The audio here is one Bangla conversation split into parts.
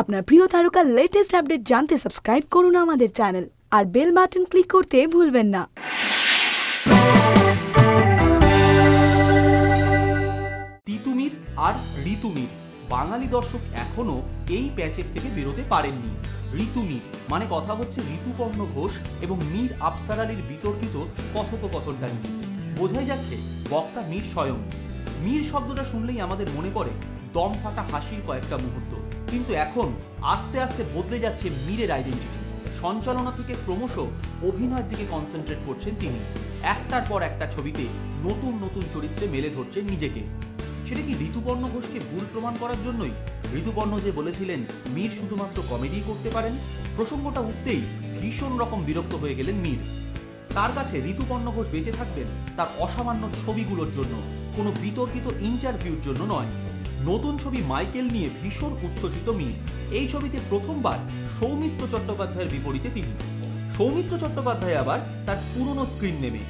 আপনার প্রিয় তারকার লেটেস্ট আপডেট জানতে সাবস্ক্রাইব করুন আমাদের চ্যানেল আর বেল বাটন ক্লিক করতে ভুলবেন না। তিতুমির আর ঋতুমির, বাঙালি দর্শক এখনও এই প্যাচের থেকে বেরোতে পারেননি। ঋতুমির মানে কথা হচ্ছে ঋতুপর্ণ ঘোষ এবং মীর আফসার আলীর বিতর্কিত কথোপকথনটা নিয়ে। বোঝাই যাচ্ছে বক্তা মীর স্বয়ং। মীর শব্দটা শুনলেই আমাদের মনে পড়ে দম ফাটা হাসির কয়েকটা মুহূর্ত। কিন্তু এখন আস্তে আস্তে বদলে যাচ্ছে মীরের আইডেন্টিটি সঞ্চালনা থেকে ক্রমশ অভিনয়ের দিকে কনসেন্ট্রেট করছেন তিনি। একটার পর একটা ছবিতে নতুন নতুন চরিত্রে মেলে ধরছেন নিজেকে। সেটা কি ঋতুপর্ণ ঘোষকে ভুল প্রমাণ করার জন্যই? ঋতুপর্ণ যে বলেছিলেন, মীর শুধুমাত্র কমেডি করতে পারেন, প্রসঙ্গটা উঠতেই ভীষণ রকম বিরক্ত হয়ে গেলেন মীর। তার কাছে ঋতুপর্ণ ঘোষ বেঁচে থাকবেন তার অসামান্য ছবিগুলোর জন্য, কোনো বিতর্কিত ইন্টারভিউর জন্য নয়। নতুন ছবি মাইকেল নিয়ে ভীষণ উচ্ছ্বসিত মীর এই ছবিতে প্রথমবার সৌমিত্র চট্টোপাধ্যায়ের বিপরীতে তিনি। সৌমিত্র চট্টোপাধ্যায় আবার তার পুরনো স্ক্রিন নেমে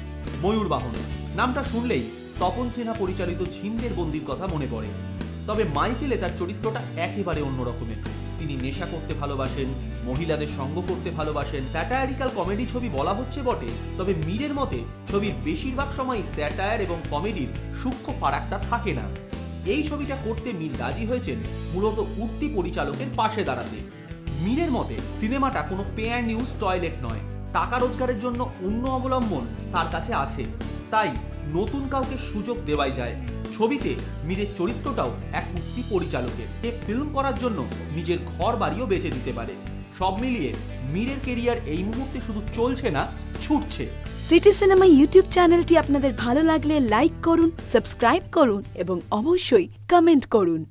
ময়ূর বাহন। নামটা শুনলেই তপন সিনহা পরিচালিত ঝিন্দের বন্দির কথা মনে পড়ে। তবে মাইকেলে তার চরিত্রটা একেবারে অন্যরকমের তিনি নেশা করতে ভালোবাসেন, মহিলাদের সঙ্গ করতে ভালোবাসেন। স্যাটায়ারিক্যাল কমেডি ছবি বলা হচ্ছে বটে, তবে মীরের মতে ছবির বেশিরভাগ সময়ই স্যাটায়ার এবং কমেডির সূক্ষ্ম ফারাকটা থাকে না। এই ছবিটা করতে মীর রাজি হয়েছেন মূলত উঠতি পরিচালকের পাশে দাঁড়াতে। মীরের মতে, সিনেমাটা কোনো পে অ্যান্ড নিউজ টয়লেট নয়। টাকা রোজগারের জন্য অন্য অবলম্বন তার কাছে আছে। তাই নতুন কাউকে সুযোগ দেওয়াই যায়। ছবিতে মীরের চরিত্রটাও এক উক্তি পরিচালকের। এ ফিল্ম করার জন্য নিজের ঘর বাড়িও বেঁচে দিতে পারে। সব মিলিয়ে মীরের কেরিয়ার এই মুহূর্তে শুধু চলছে না, ছুটছে। সিটি সিনেমা ইউটিউব চ্যানেলটি আপনাদের ভালো লাগলে লাইক করুন, সাবস্ক্রাইব করুন এবং অবশ্যই কমেন্ট করুন।